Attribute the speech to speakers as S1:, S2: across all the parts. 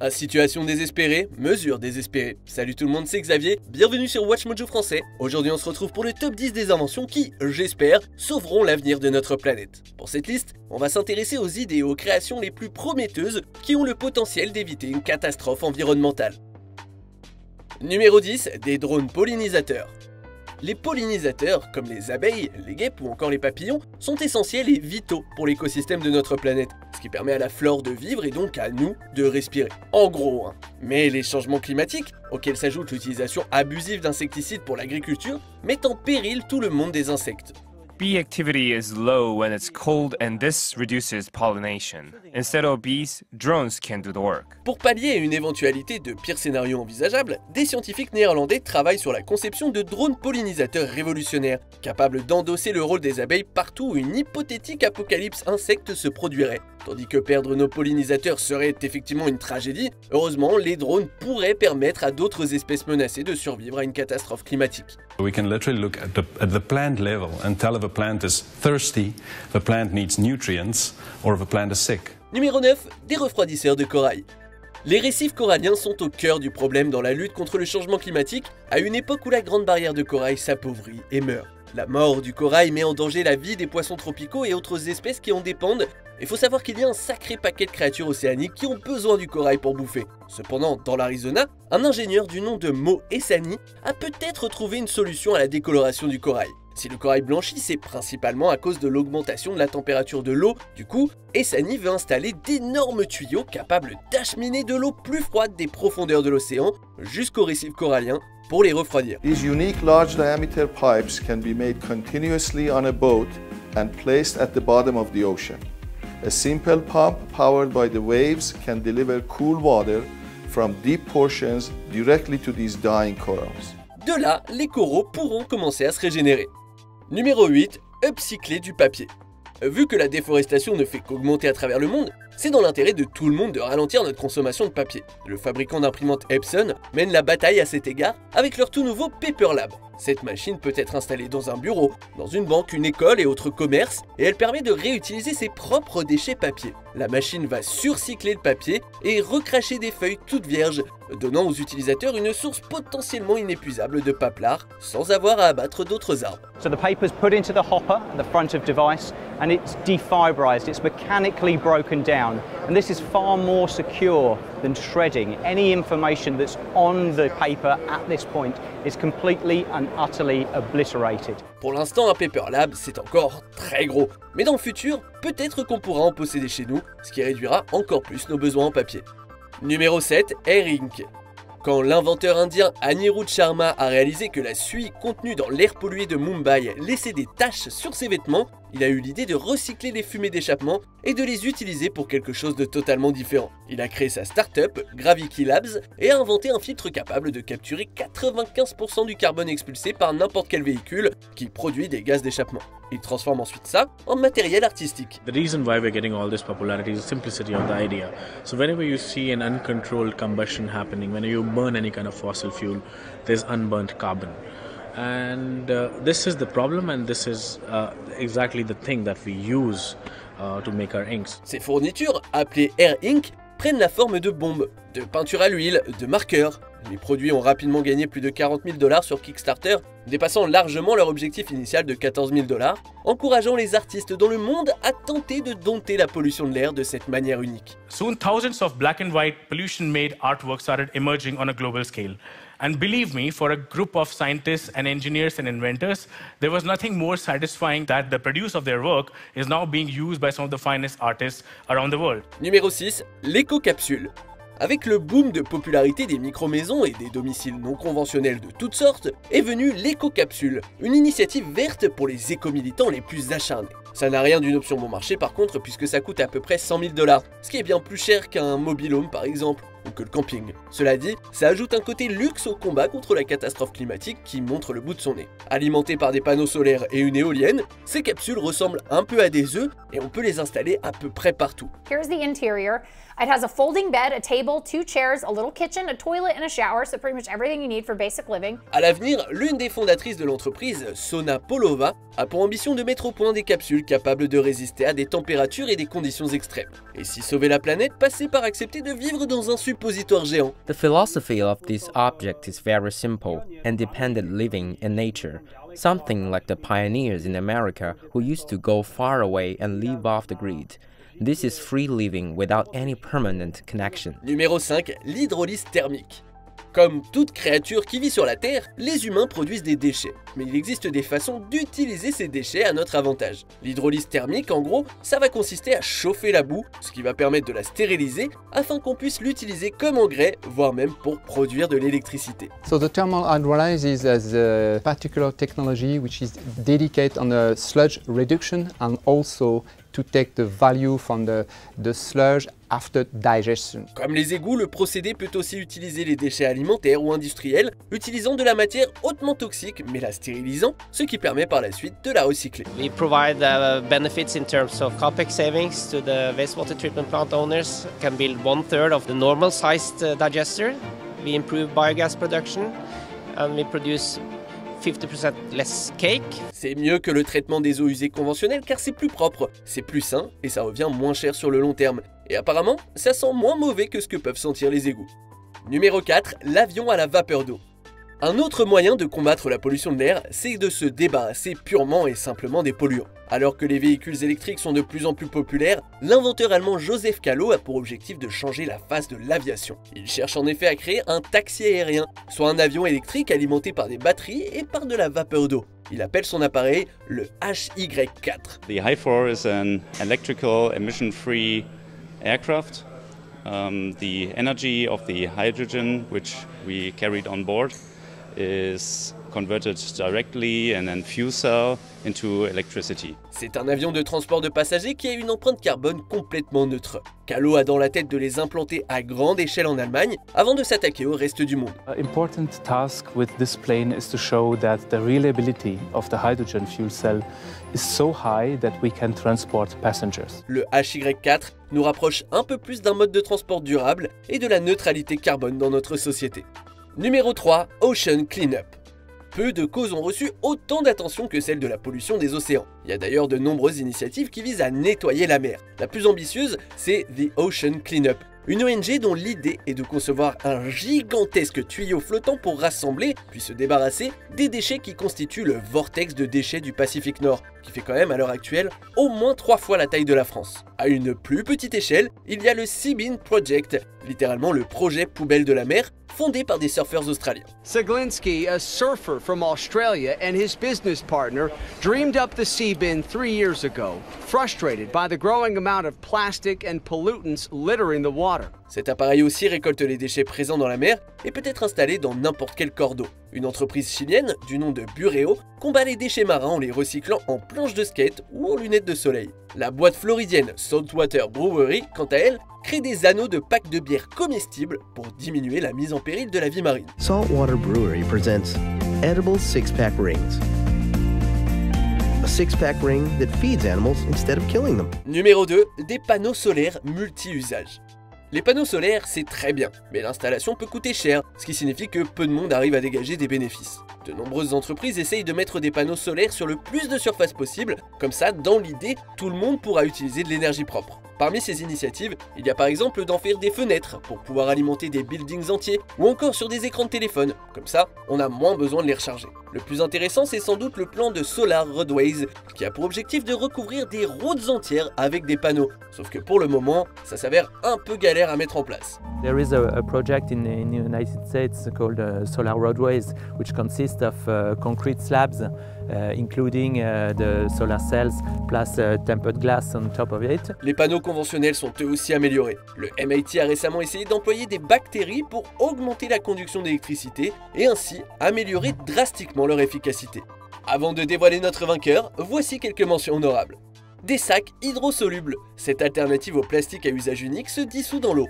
S1: À situation désespérée, mesure désespérée. Salut tout le monde, c'est Xavier, bienvenue sur Watch Mojo français. Aujourd'hui on se retrouve pour le top 10 des inventions qui, j'espère, sauveront l'avenir de notre planète. Pour cette liste, on va s'intéresser aux idées et aux créations les plus prometteuses qui ont le potentiel d'éviter une catastrophe environnementale. Numéro 10, des drones pollinisateurs. Les pollinisateurs, comme les abeilles, les guêpes ou encore les papillons, sont essentiels et vitaux pour l'écosystème de notre planète, ce qui permet à la flore de vivre et donc à nous de respirer. En gros, hein. Mais les changements climatiques, auxquels s'ajoute l'utilisation abusive d'insecticides pour l'agriculture, mettent en péril tout le monde des insectes.
S2: Bee activity is low when it's cold and this reduces pollination. Instead of bees, drones can do the work.
S1: Pour pallier à une éventualité de pire scénario envisageable, des scientifiques néerlandais travaillent sur la conception de drones pollinisateurs révolutionnaires, capables d'endosser le rôle des abeilles partout où une hypothétique apocalypse insecte se produirait. Tandis que perdre nos pollinisateurs serait effectivement une tragédie, heureusement, les drones pourraient permettre à d'autres espèces menacées de survivre à une catastrophe climatique.
S3: We can literally look at the, at the plant level and tell if a plant is thirsty, if a plant needs nutrients, or if a plant is sick.
S1: Numéro 9, des refroidisseurs de corail. Les récifs coralliens sont au cœur du problème dans la lutte contre le changement climatique, à une époque où la grande barrière de corail s'appauvrit et meurt. La mort du corail met en danger la vie des poissons tropicaux et autres espèces qui en dépendent. Il faut savoir qu'il y a un sacré paquet de créatures océaniques qui ont besoin du corail pour bouffer. Cependant, dans l'Arizona, un ingénieur du nom de Mo Essani a peut-être trouvé une solution à la décoloration du corail. Si le corail blanchit, c'est principalement à cause de l'augmentation de la température de l'eau. Du coup, Essani veut installer d'énormes tuyaux capables d'acheminer de l'eau plus froide des profondeurs de l'océan jusqu'au récif corallien pour les refroidir.
S4: These unique large diameter pipes can be made continuously on a boat and placed at the bottom of the ocean. A simple pump powered by the waves can deliver cool water from deep portions directly to these dying corals.
S1: De là, les coraux pourront commencer à se régénérer. Numéro 8. Upcycler du papier. Vu que la déforestation ne fait qu'augmenter à travers le monde, c'est dans l'intérêt de tout le monde de ralentir notre consommation de papier. Le fabricant d'imprimantes Epson mène la bataille à cet égard avec leur tout nouveau Paper Lab. Cette machine peut être installée dans un bureau, dans une banque, une école et autres commerces, et elle permet de réutiliser ses propres déchets papier. La machine va surcycler le papier et recracher des feuilles toutes vierges, donnant aux utilisateurs une source potentiellement inépuisable de paplard, sans avoir à abattre d'autres arbres.
S5: So the paper's put into the hopper at the front of device and it's defiberized, it's mechanically broken down. And this is far more secure than shredding. Any information that's on the paper at this point is completely and utterly obliterated.
S1: Pour l'instant, un Paper Lab, c'est encore très gros. Mais dans le futur, peut-être qu'on pourra en posséder chez nous, ce qui réduira encore plus nos besoins en papier. Numéro 7, Air Ink. Quand l'inventeur indien Anirudh Sharma a réalisé que la suie contenue dans l'air pollué de Mumbai laissait des taches sur ses vêtements, il a eu l'idée de recycler les fumées d'échappement et de les utiliser pour quelque chose de totalement différent. Il a créé sa start-up, Gravity Labs, et a inventé un filtre capable de capturer 95% du carbone expulsé par n'importe quel véhicule qui produit des gaz d'échappement. Il transforme ensuite ça en matériel artistique.
S6: The reason why we're getting all this popularity is the simplicity of the idea. So whenever you see an uncontrolled combustion happening, when you burn any kind of fossil fuel, there's unburnt carbon. And uh, this is the problem, and this is uh, exactly the thing that we use uh, to make our inks.
S1: Ces fournitures, appelées Air Ink, prennent la forme de bombes, de peinture à l'huile, de marqueurs. Les produits ont rapidement gagné plus de 40 000 dollars sur Kickstarter, dépassant largement leur objectif initial de 14 000 dollars, encourageant les artistes dans le monde à tenter de dompter la pollution de l'air de cette manière unique.
S7: Soon, thousands of black and white pollution made artworks started emerging on a global scale. And believe me, for a group of scientists and engineers and inventors, there was nothing more satisfying that the produce of their work is now being used by some of the finest artists around the world.
S1: Numéro 6, l'éco-capsule. Avec le boom de popularité des micro-maisons et des domiciles non conventionnels de toutes sortes, est venue l'éco-capsule, une initiative verte pour les éco-militants les plus acharnés. Ça n'a rien d'une option bon marché par contre puisque ça coûte à peu près 100 000 dollars, ce qui est bien plus cher qu'un mobilhome par exemple, que le camping. Cela dit, ça ajoute un côté luxe au combat contre la catastrophe climatique qui montre le bout de son nez. Alimentées par des panneaux solaires et une éolienne, ces capsules ressemblent un peu à des œufs et on peut les installer à peu près partout.
S8: Here's the interior. It has a folding bed, a table, two chairs, a little kitchen, a toilet, and a shower, so pretty much everything you need for basic living.
S1: À l'avenir, l'une des fondatrices de l'entreprise, Sona Polova, a pour ambition de mettre au point des capsules capables de résister à des températures et des conditions extrêmes. Et si sauver la planète passait par accepter de vivre dans un suppositoire géant
S9: The philosophy of this object is very simple independent living in nature, something like the pioneers in America who used to go far away and live off the grid. This is free living without any permanent connection.
S1: Numéro 5, l'hydrolyse thermique. Comme toute créature qui vit sur la Terre, les humains produisent des déchets. Mais il existe des façons d'utiliser ces déchets à notre avantage. L'hydrolyse thermique, en gros, ça va consister à chauffer la boue, ce qui va permettre de la stériliser, afin qu'on puisse l'utiliser comme engrais, voire même pour produire de l'électricité.
S10: So the thermal hydrolysis is a particular technology which is dedicated on the sludge reduction and also to take the value from the, the sludge after digestion.
S1: Comme les égouts, le procédé peut aussi utiliser les déchets alimentaires ou industriels, utilisant de la matière hautement toxique mais la stérilisant, ce qui permet par la suite de la recycler.
S11: We provide uh, benefits in terms of capex savings to the wastewater treatment plant owners. Can build one third of the normal sized uh, digester. We improve biogas production, and we produce 50% less cake.
S1: C'est mieux que le traitement des eaux usées conventionnelles car c'est plus propre, c'est plus sain et ça revient moins cher sur le long terme. Et apparemment, ça sent moins mauvais que ce que peuvent sentir les égouts. Numéro 4, l'avion à la vapeur d'eau. Un autre moyen de combattre la pollution de l'air, c'est de se débarrasser purement et simplement des polluants. Alors que les véhicules électriques sont de plus en plus populaires, l'inventeur allemand Joseph Callot a pour objectif de changer la face de l'aviation. Il cherche en effet à créer un taxi aérien, soit un avion électrique alimenté par des batteries et par de la vapeur d'eau. Il appelle son appareil le HY4.
S12: The HY4 is an electrical emission-free aircraft. Um, the energy of the hydrogen which we carried on board is converted directly in a fuel cell into electricity.
S1: C'est un avion de transport de passagers qui a une empreinte carbone complètement neutre. Callot a dans la tête de les implanter à grande échelle en Allemagne avant de s'attaquer au reste du monde.
S13: An important task with this plane is to show that the reliability of the hydrogen fuel cell is so high that we can transport passengers.
S1: Le HY4 nous rapproche un peu plus d'un mode de transport durable et de la neutralité carbone dans notre société. Numéro 3, Ocean Cleanup. Peu de causes ont reçu autant d'attention que celle de la pollution des océans. Il y a d'ailleurs de nombreuses initiatives qui visent à nettoyer la mer. La plus ambitieuse, c'est The Ocean Cleanup, une ONG dont l'idée est de concevoir un gigantesque tuyau flottant pour rassembler, puis se débarrasser des déchets qui constituent le vortex de déchets du Pacifique Nord, qui fait quand même à l'heure actuelle au moins trois fois la taille de la France. À une plus petite échelle, il y a le Seabin Project, littéralement le projet poubelle de la mer, fondé par des surfeurs australiens.
S14: Seglinski, a surfer from Australia, and his business partner dreamed up the sea bin three years ago, frustrated by the growing amount of plastic and pollutants littering the water.
S1: Cet appareil aussi récolte les déchets présents dans la mer et peut être installé dans n'importe quel corps d'eau. Une entreprise chilienne, du nom de Bureo, combat les déchets marins en les recyclant en planches de skate ou en lunettes de soleil. La boîte floridienne Saltwater Brewery, quant à elle, crée des anneaux de packs de bière comestibles pour diminuer la mise en péril de la vie marine.
S15: Saltwater Brewery presents edible six-pack rings. A six-pack ring that feeds animals instead of killing them.
S1: Numéro 2, des panneaux solaires multi-usages. Les panneaux solaires, c'est très bien, mais l'installation peut coûter cher, ce qui signifie que peu de monde arrive à dégager des bénéfices. De nombreuses entreprises essayent de mettre des panneaux solaires sur le plus de surface possible, comme ça, dans l'idée, tout le monde pourra utiliser de l'énergie propre. Parmi ces initiatives, il y a par exemple d'en faire des fenêtres pour pouvoir alimenter des buildings entiers, ou encore sur des écrans de téléphone, comme ça, on a moins besoin de les recharger. Le plus intéressant, c'est sans doute le plan de Solar Roadways, qui a pour objectif de recouvrir des routes entières avec des panneaux. Sauf que pour le moment, ça s'avère un peu galère à mettre en place.
S13: There is a, project the United States called uh, Solar Roadways, which consists of uh, concrete including uh, the solar cells plus uh, tempered glass on top of it.
S1: Les panneaux conventionnels sont eux aussi améliorés. Le MIT a récemment essayé d'employer des bactéries pour augmenter la conduction d'électricité et ainsi améliorer drastiquement leur efficacité. Avant de dévoiler notre vainqueur, voici quelques mentions honorables. Des sacs hydrosolubles. Cette alternative au plastique à usage unique se dissout dans l'eau.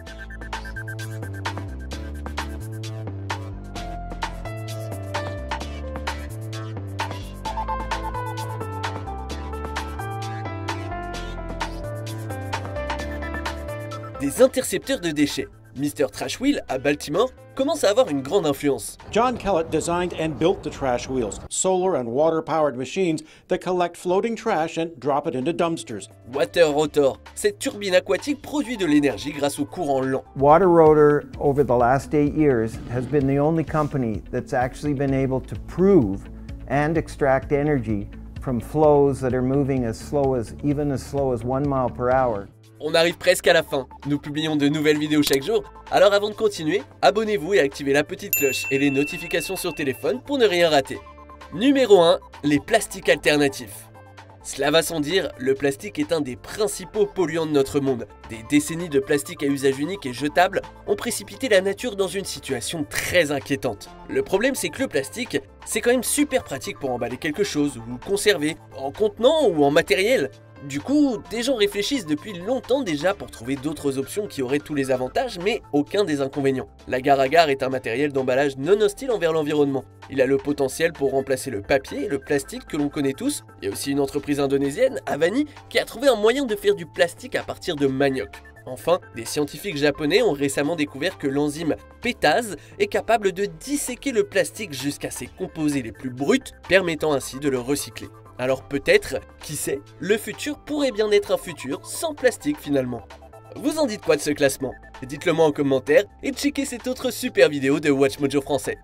S1: Des intercepteurs de déchets. Mr. Trashwheel à Baltimore commence à avoir une grande influence.
S16: John Kellett designed and built the trash wheels, solar and water powered machines that collect floating trash and drop it into dumpsters.
S1: Water Rotor, cette turbine aquatique produit de l'énergie grâce au courant lent.
S17: Water Rotor, over the last eight years, has been the only company that's actually been able to prove and extract energy from flows that are moving as slow as even as slow as one mile per hour.
S1: On arrive presque à la fin. Nous publions de nouvelles vidéos chaque jour. Alors avant de continuer, abonnez-vous et activez la petite cloche et les notifications sur téléphone pour ne rien rater. Numéro 1. Les plastiques alternatifs. Cela va sans dire, le plastique est un des principaux polluants de notre monde. Des décennies de plastique à usage unique et jetable ont précipité la nature dans une situation très inquiétante. Le problème c'est que le plastique, c'est quand même super pratique pour emballer quelque chose ou conserver, en contenant ou en matériel. Du coup, des gens réfléchissent depuis longtemps déjà pour trouver d'autres options qui auraient tous les avantages mais aucun des inconvénients. L'agar-agar est un matériel d'emballage non hostile envers l'environnement. Il a le potentiel pour remplacer le papier et le plastique que l'on connaît tous. Il y a aussi une entreprise indonésienne, Avani, qui a trouvé un moyen de faire du plastique à partir de manioc. Enfin, des scientifiques japonais ont récemment découvert que l'enzyme pétase est capable de disséquer le plastique jusqu'à ses composés les plus bruts, permettant ainsi de le recycler. Alors peut-être, qui sait, le futur pourrait bien être un futur sans plastique finalement. Vous en dites quoi de ce classement? Dites-le moi en commentaire et checkez cette autre super vidéo de Watch Mojo français.